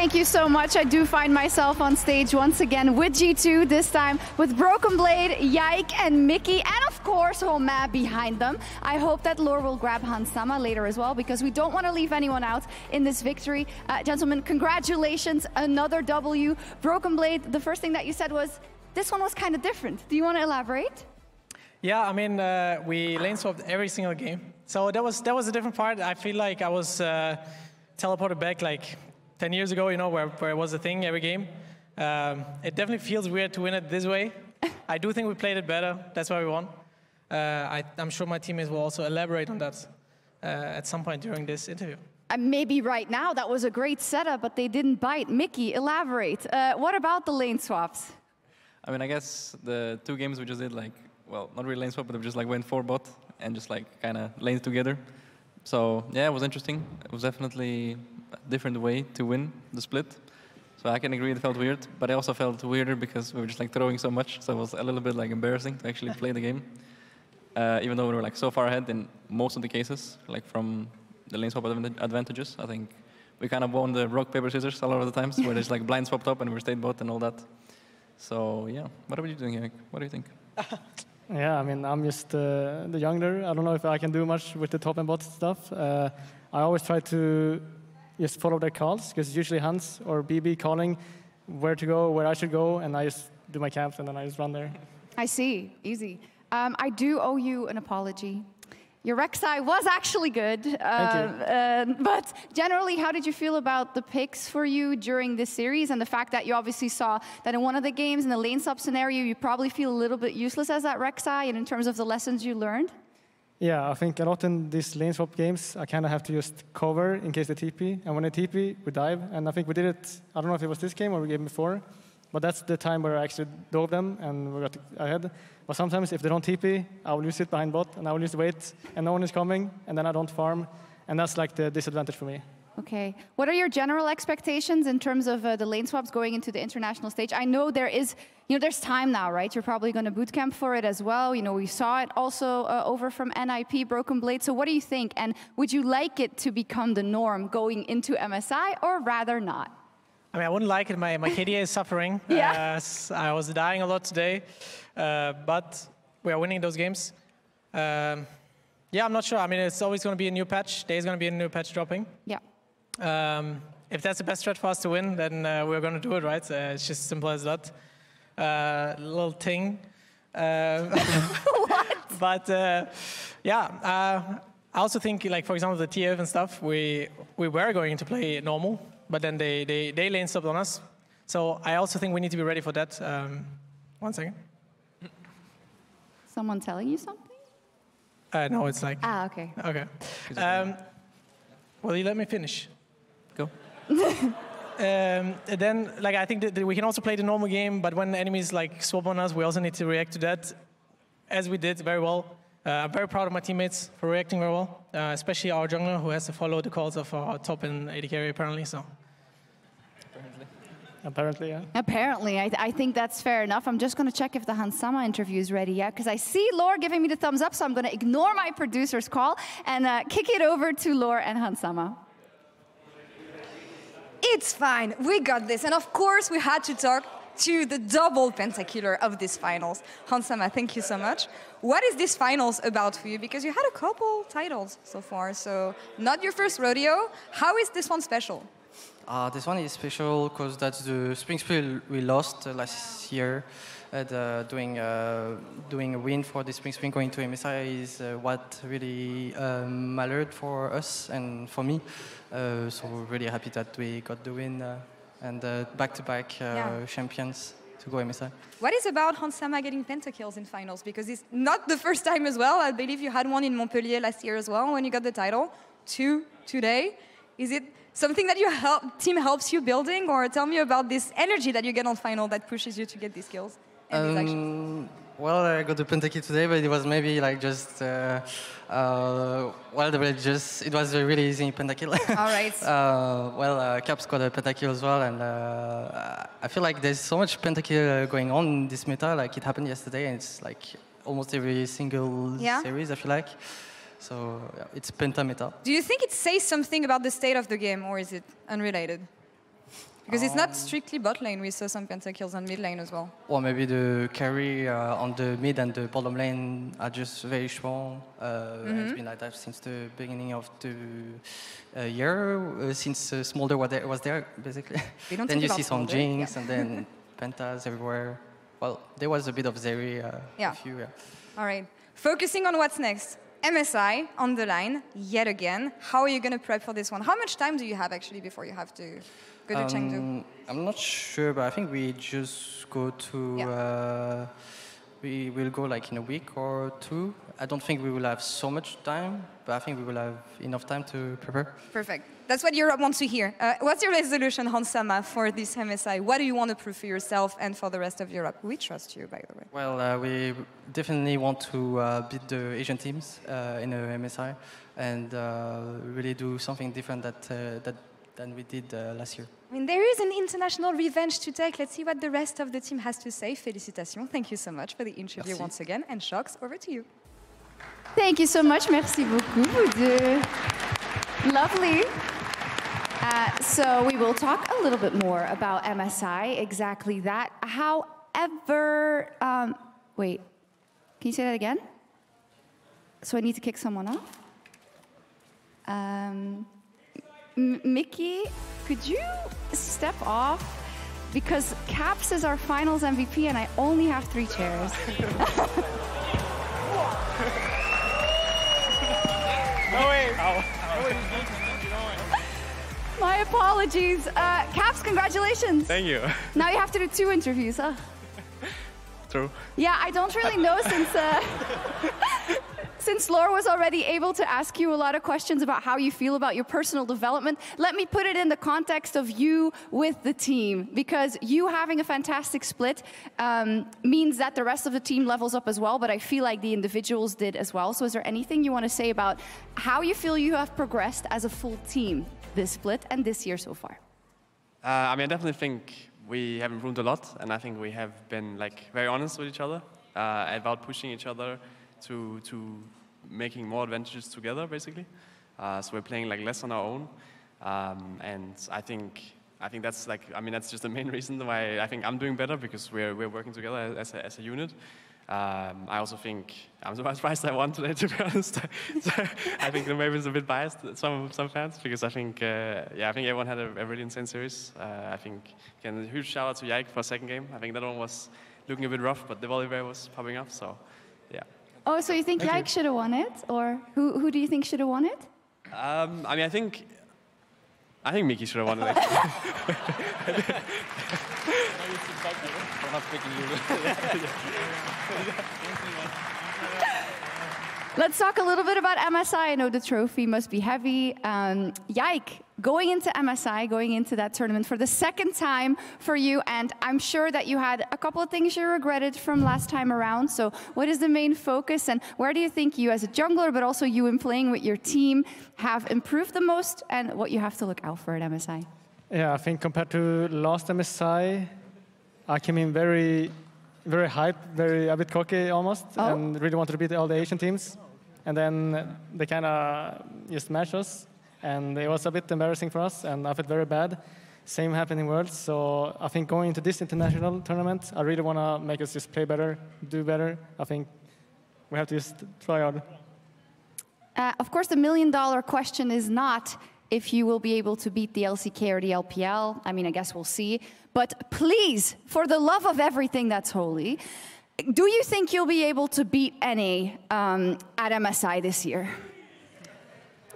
Thank you so much. I do find myself on stage once again with G2, this time with Broken Blade, Yike, and Mikyx, and of course, Romain behind them. I hope that Laure will grab Hans Sama later as well, because we don't want to leave anyone out in this victory. Uh, gentlemen, congratulations, another W. Broken Blade, the first thing that you said was, this one was kind of different. Do you want to elaborate? Yeah, I mean, uh, we lane swapped every single game. So that was that was a different part. I feel like I was uh, teleported back like 10 years ago, you know, where, where it was a thing every game. Um, it definitely feels weird to win it this way. I do think we played it better. That's why we won. Uh, I, am sure my teammates will also elaborate on that uh, at some point during this interview. Uh, maybe right now that was a great setup, but they didn't bite. Mikyx, elaborate. Uh, what about the lane swaps? I mean, I guess the two games we just did, like, well, not really lane swap, but we just like went four bot and just like kind of lanes together. So yeah, it was interesting. It was definitely a different way to win the split. So I can agree it felt weird, but I also felt weirder because we were just like throwing so much, so it was a little bit like embarrassing to actually play the game. Uh, even though we were like so far ahead in most of the cases, like from the lane swap advantages, I think we kind of won the rock paper scissors a lot of the times, where there's like blind swapped up and we're stayed bot and all that. So yeah, what are you doing, Eric? What do you think? yeah, I mean, I'm just uh, the younger. I don't know if I can do much with the top and bot stuff. Uh, I always try to just follow their calls, because it's usually Hans or BB calling where to go, where I should go, and I just do my camps, and then I just run there. I see. Easy. Um, I do owe you an apology. Your Rek'Sai was actually good. Uh, uh, but generally, how did you feel about the picks for you during this series and the fact that you obviously saw that in one of the games, in the lane swap scenario, you probably feel a little bit useless as that Rek'Sai and in terms of the lessons you learned? Yeah, I think a lot in these lane swap games, I kind of have to just cover in case they TP. And when they TP, we dive. And I think we did it, I don't know if it was this game or the game before, but that's the time where I actually dove them and we got ahead. But sometimes if they don't TP, I will use it behind bot and I will just wait and no one is coming and then I don't farm. And that's like the disadvantage for me. Okay. What are your general expectations in terms of uh, the lane swaps going into the international stage? I know there is, you know, there's time now, right? You're probably going to boot camp for it as well. You know, we saw it also uh, over from NIP, Broken Blade. So what do you think? And would you like it to become the norm going into MSI or rather not? I mean, I wouldn't like it. My, my KDA is suffering. yeah. Uh, I was dying a lot today, uh, but we are winning those games. Um, yeah, I'm not sure. I mean, it's always going to be a new patch. There's going to be a new patch dropping. Yeah. Um, if that's the best strat for us to win, then uh, we're going to do it, right? Uh, it's just simple as that. Uh, little thing. Uh, what? But uh, yeah, uh, I also think, like for example, the TF and stuff, we we were going to play normal, but then they they they lane swapped on us. So I also think we need to be ready for that. Um, one second. Someone telling you something? no, it's like. Ah, okay. Okay. Um, well, you let me finish. Go. um, then, like, I think that we can also play the normal game, but when enemies like swap on us, we also need to react to that, as we did very well. Uh, I'm very proud of my teammates for reacting very well, uh, especially our jungler who has to follow the calls of our top and AD carry apparently. So. Apparently, yeah. Apparently, I, I think that's fair enough. I'm just going to check if the Hans Sama interview is ready yet, because I see Laure giving me the thumbs up, so I'm going to ignore my producer's call and uh, kick it over to Laure and Hans Sama. It's fine, we got this. And of course, we had to talk to the double pentakiller of these finals. Hans Sama, thank you so much. What is this finals about for you? Because you had a couple titles so far, so not your first rodeo. How is this one special? Uh, this one is special because that's the spring spring we lost uh, last year. And, uh, doing uh, doing a win for the spring spring going to MSI is uh, what really um, mattered for us and for me. Uh, so we're really happy that we got the win and back-to-back yeah. champions to go MSI. What is about Hans Sama getting pentakills in finals? Because it's not the first time as well. I believe you had one in Montpellier last year as well when you got the title. Two today. Is it something that your help, team helps you building, or tell me about this energy that you get on final that pushes you to get these skills and um, these actions? Well, I got the pentakill today, but it was maybe like just uh, uh, well, just it was a really easy pentakill. All right. uh, well, uh, Caps got a pentakill as well, and uh, I feel like there's so much pentakill going on in this meta. Like it happened yesterday, and it's like almost every single yeah. series. I feel like. So yeah, it's pentameta. Do you think it says something about the state of the game, or is it unrelated? Because it's not strictly bot lane. We saw some pentakills on mid lane as well. Or maybe the carry uh, on the mid and the bottom lane are just very strong. Uh, It's been like that since the beginning of the uh, year, uh, since uh, Smolder was there, was there basically. We don't then you see some Smolder, Jinx yeah. and then Pentas everywhere. Well, there was a bit of Zeri. Uh, Yeah. A few, yeah. All right. Focusing on what's next. MSI on the line yet again. How are you going to prep for this one? How much time do you have actually before you have to go to Chengdu? Um, I'm not sure, but I think we just go to. Yeah. Uh, we will go like in a week or two. I don't think we will have so much time, but I think we will have enough time to prepare. Perfect. That's what Europe wants to hear. Uh, what's your resolution, Hans Sama, for this MSI? What do you want to prove for yourself and for the rest of Europe? We trust you, by the way. Well, uh, we definitely want to uh, beat the Asian teams uh, in the MSI and uh, really do something different that, uh, that than we did uh, last year. I mean, there is an international revenge to take. Let's see what the rest of the team has to say. Félicitations. Thank you so much for the interview Merci. once again. And Sjokz, over to you. Thank you so much. Merci beaucoup, vous deux. Lovely. Uh, so we will talk a little bit more about MSI, exactly that. However, um, wait, can you say that again? So I need to kick someone off? Um, M- Mikyx, could you step off? Because Caps is our finals MVP and I only have three chairs. My apologies. Uh, Caps, congratulations. Thank you. Now you have to do two interviews. Huh? True. Yeah, I don't really know since uh, since Laure was already able to ask you a lot of questions about how you feel about your personal development. Let me put it in the context of you with the team because you having a fantastic split um, means that the rest of the team levels up as well. But I feel like the individuals did as well. So, is there anything you want to say about how you feel you have progressed as a full team this split and this year so far? Uh, I mean, I definitely think we have improved a lot, and I think we have been like very honest with each other uh, about pushing each other to to making more advantages together, basically. Uh, so we're playing like less on our own, um, and I think I think that's like I mean that's just the main reason why I think I'm doing better because we're we're working together as a, as a unit. Um, I also think I'm surprised I won today, to be honest. so I think the maybe it's a bit biased, some some fans, because I think uh, yeah, I think everyone had a, a really insane series. Uh, I think again, a huge shout out to Yike for second game. I think that one was looking a bit rough, but the volleyball was popping up. So. Oh, so you think Thank. Yike should have won it, or who who do you think should have won it? Um, I mean, I think I think Mikyx should have won it. actually. Let's talk a little bit about MSI. I know the trophy must be heavy. Um, Yike, going into MSI, going into that tournament for the second time for you, and I'm sure that you had a couple of things you regretted from last time around. So, what is the main focus, and where do you think you, as a jungler, but also you in playing with your team, have improved the most, and what you have to look out for at MSI? Yeah, I think compared to last MSI, I came in very, very hype, very a bit cocky almost, Oh. and really wanted to beat all the Asian teams. And then they kind of just matched us, and it was a bit embarrassing for us, and I felt very bad. Same happened in Worlds, so I think going into this international tournament, I really want to make us just play better, do better. I think we have to just try hard. Uh, of course, the million dollar question is not if you will be able to beat the LCK or the LPL. I mean, I guess we'll see. But please, for the love of everything that's holy, do you think you'll be able to beat NA um, at MSI this year?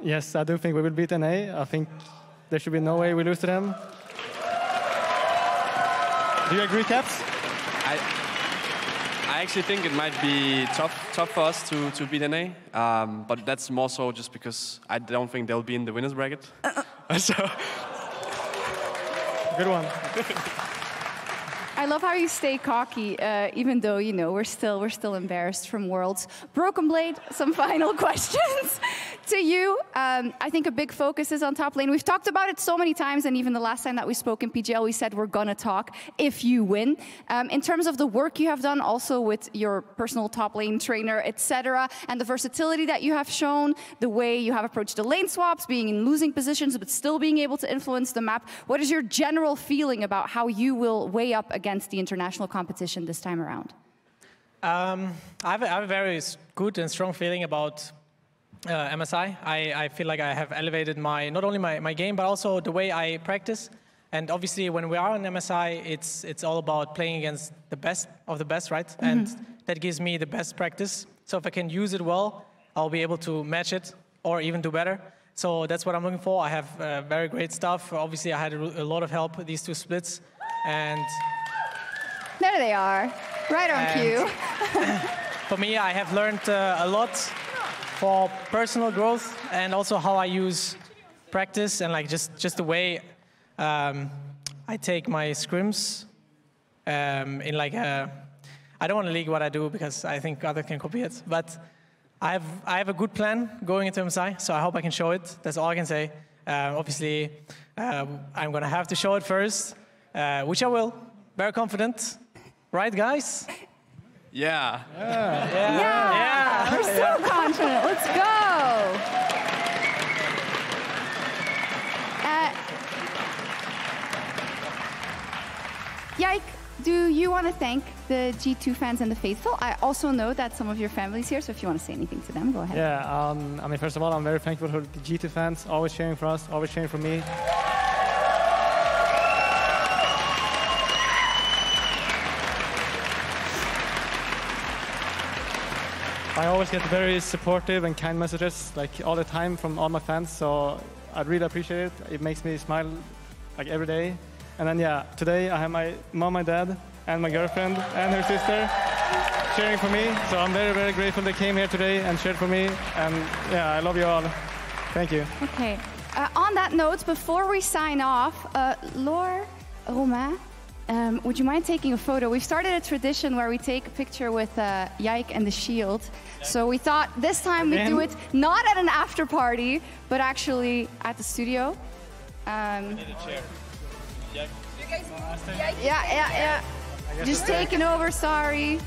Yes, I do think we will beat NA. I think there should be no way we lose to them. Do you agree, Caps? I, I actually think it might be tough, tough for us to, to beat NA, um, but that's more so just because I don't think they'll be in the winners bracket. so Good one. I love how you stay cocky, uh, even though you know we're still we're still embarrassed from Worlds. Broken Blade, some final questions to you. Um, I think a big focus is on top lane. We've talked about it so many times, and even the last time that we spoke in PGL, we said we're gonna talk if you win. Um, in terms of the work you have done, also with your personal top lane trainer, etc., and the versatility that you have shown, the way you have approached the lane swaps, being in losing positions but still being able to influence the map. What is your general feeling about how you will weigh up against the international competition this time around? Um, I, have a, I have a very good and strong feeling about uh, MSI. I, I feel like I have elevated my not only my, my game but also the way I practice. And obviously, when we are on MSI, it's it's all about playing against the best of the best, right? And that gives me the best practice. So if I can use it well, I'll be able to match it or even do better. So that's what I'm looking for. I have uh, very great stuff. Obviously, I had a, a lot of help with these two splits, and There they are, right on And- cue. for me, I have learned uh, a lot for personal growth and also how I use practice and like just just the way um, I take my scrims um, in like a. I don't want to leak what I do because I think others can copy it, but I have I have a good plan going into MSI, so I hope I can show it. That's all I can say. Uh, obviously, uh, I'm gonna have to show it first, uh, which I will. Very confident, right, guys? Yeah. Yeah, Yeah. we're so confident. Let's go. Uh, Yike, do you want to thank the G2 fans and the faithful? I also know that some of your family's here, so if you want to say anything to them, go ahead. Yeah, um, I mean, first of all, I'm very thankful for the G2 fans, always cheering for us, always cheering for me. I always get very supportive and kind messages, like all the time from all my fans. So I really appreciate it. It makes me smile like every day. And then yeah, today I have my mom and dad and my girlfriend and her sister cheering for me. So I'm very, very grateful they came here today and cheered for me. And yeah, I love you all. Thank you. Okay. Uh, on that note, before we sign off, uh, Laure, Romain, um, would you mind taking a photo? We've started a tradition where we take a picture with uh, Yike and the shield. So we thought this time we'd do it not at an after party, but actually at the studio. Um, yeah, yeah, yeah. Just taking over, sorry.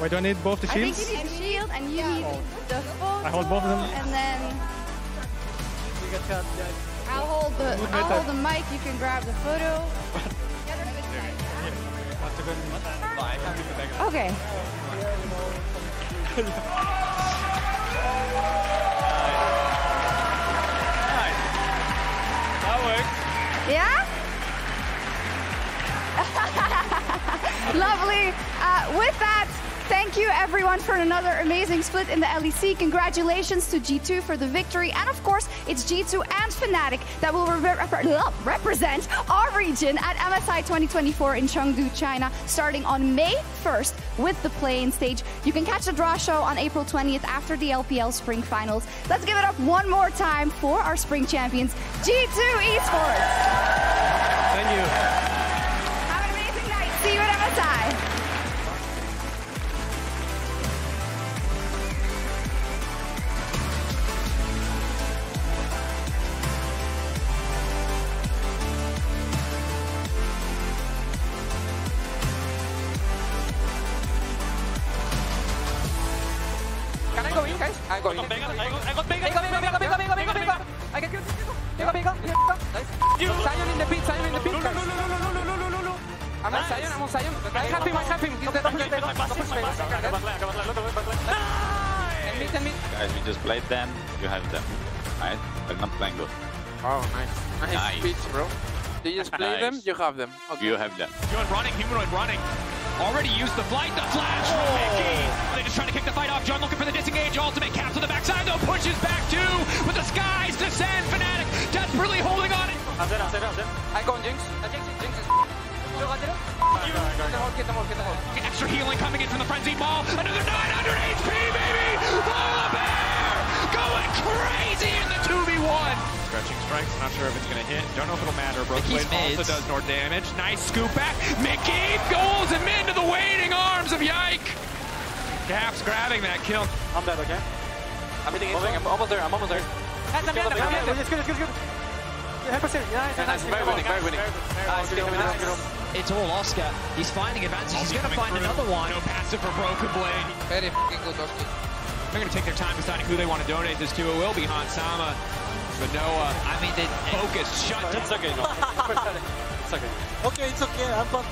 Wait, do I need both the shields? I think shields? you need the shield and you need the photo. I hold both of them? And then I'll hold the I'll hold the mic. You can grab the photo. Okay. Yeah? Lovely. Uh, with thank you everyone for another amazing split in the LEC. Congratulations to G2 for the victory. And of course, it's G2 and Fnatic that will uh, re- rep- represent our region at MSI 2024 in Chengdu, China, starting on May 1st with the play-in stage. You can catch the draw show on April 20th after the LPL Spring Finals. Let's give it up one more time for our spring champions, G2 Esports. Thank you. I go in. I got Vega, I got Vega, Vega, Vega, Vega, Vega, Vega. I can kill Vega, Vega, Vega. Nice. Zion in the pit, Zion in the pit, guys. I'm on Zion, I'm on Zion. I have him, I have him. He's dead, he's dead. No push Vega. And mid, and mid. Guys, we just played them, you have them. Right? But not playing good. Oh, nice. Nice Nice. speech, bro. Do you just play them? Nice. You have them. Okay. You have them. Humanoid running, humanoid running. Already used the flight, the flash from Mikyx. They just trying to kick the fight off. Jun looking for the disengage. Ultimate caps on the backside though. Pushes back two with the skies descend. Fnatic desperately holding on. It. I go on Jinx. Uh, Jinx, Jinx is. Get the hold, get the hold, get the hold. Extra healing coming in from the frenzied ball. Another 900 HP, baby. Polar Bear going crazy in the 2v1. Stretching strikes. Not sure if it's going to hit. Don't know if it'll matter. Broken Blade also does more damage. Nice scoop back. Mikyx goes him into the waiting arms of Yike. Caps grabbing that kill. I'm dead, okay? I'm hitting it. I'm almost there, I'm almost there. Nice, ambiente, ambiente. It's good, it's good, it's good. Help us here. Nice, Nice, very winning, very winning. Nice, good, nice. It's all Oscar. He's finding advantage. He's going to find another one. No passive for Broken Blade. Very good, Oski. They're going to take their time deciding who they want to donate this to. It will be Hans Sama. But Noah, I mean, they focus, shut down. It's okay, no. it's okay. Okay, it's okay. I'm fine.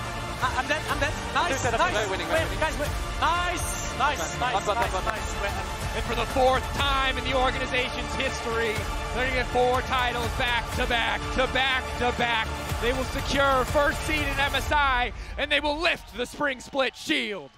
I- I'm dead. I'm dead. Nice, Very nice. winning, Wait, very winning. guys, wait. Nice, nice, nice, One, one, nice, one, one. nice. Wait, And for the fourth time in the organization's history, they're going to get four titles back to back to back to back. They will secure first seed in MSI, and they will lift the Spring Split Shield.